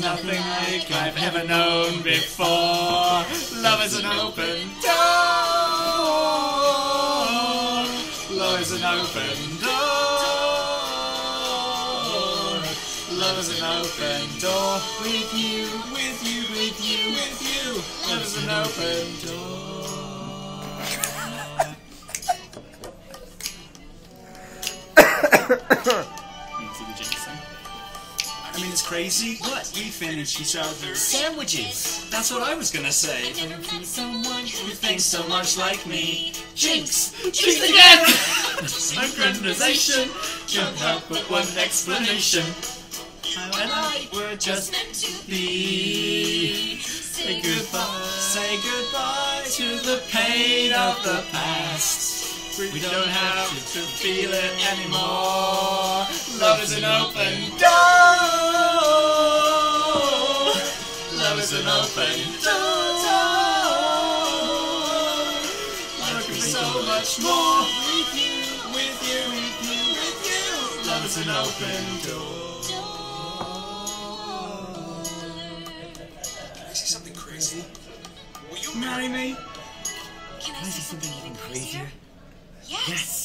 nothing like I've ever known before. Love is an open door. Love is an open door. Love is an open door. With you, with you, with you, with you. Love is an open door. Into the Jason. I mean, it's crazy. but We finished each other's sandwiches. That's what I was gonna say. Someone who thinks so much like me. Jinx! Jinx again! Synchronization. Can't help but one explanation. How and I were just meant to be. Say goodbye. Say goodbye to the pain of the past. We don't have to feel it anymore. Love is an open door. Love is an open door. Love can be so much more. With you, with you, with you, with you. Love is an open door. Can I see something crazy? Will you Marry me? Can I say see something even crazier? Yes.